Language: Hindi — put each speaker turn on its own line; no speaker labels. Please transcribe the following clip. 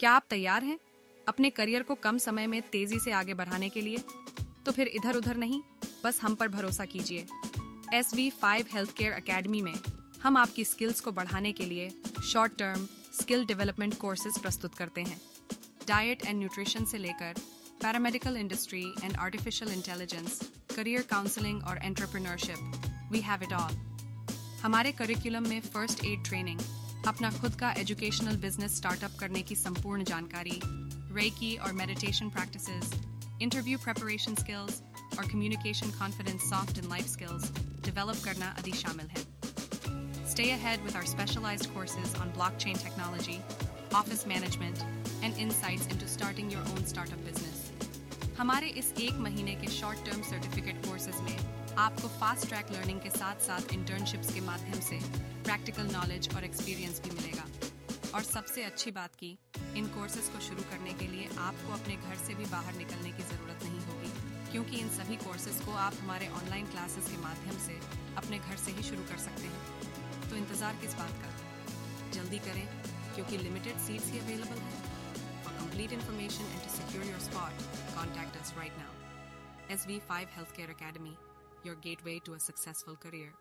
क्या आप तैयार हैं अपने करियर को कम समय में तेज़ी से आगे बढ़ाने के लिए? तो फिर इधर उधर नहीं, बस हम पर भरोसा कीजिए। S V five health care academy में हम आपकी स्किल्स को बढ़ाने के लिए short term skill development courses प्रस्तुत करते हैं। डाइट एंड न्यूट्रिशन से लेकर paramedical industry and artificial intelligence, career counselling और entrepreneurship we have it all हमारे करिकुलम में फ़र्स्ट एड ट्रेनिंग अपना खुद का एजुकेशनल बिज़नेस स्टार्टअप करने की संपूर्ण जानकारी रेकी और meditation practices interview preparation skills और communication confidence soft and life skills develop करना आदि शामिल है Stay ahead with our specialized courses on blockchain technology, office management, and insights into starting your own startup business. हमारे इस एक महीने के शॉर्ट टर्म सर्टिफिकेट कोर्सेज में आपको फास्ट ट्रैक लर्निंग के साथ साथ इंटर्नशिप्स के माध्यम से प्रैक्टिकल नॉलेज और एक्सपीरियंस भी मिलेगा। और सबसे अच्छी बात की, इन कोर्सेज को शुरू करने के लिए आपको अपने घर से भी बाहर निकलने की ज़रूरत नहीं होगी, क्योंकि इन सभी कोर्सेज को आप हमारे ऑनलाइन क्लासेस के माध्यम से अपने घर से ही शुरू कर सकते हैं। तो इंतज़ार किस बात का? जल्दी करें, क्योंकि लिमिटेड सीट्स ही अवेलेबल हैं। complete information and to secure your spot, contact us right now. SV5 Healthcare Academy, your gateway to a successful career.